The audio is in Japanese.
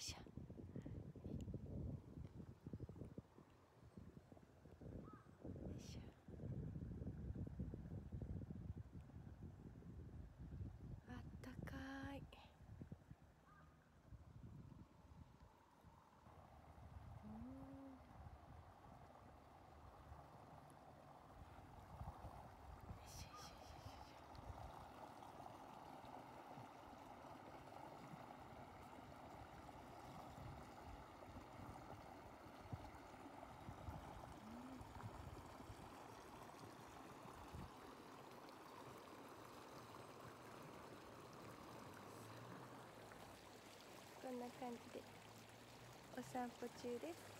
здесь. 感じでお散歩中です。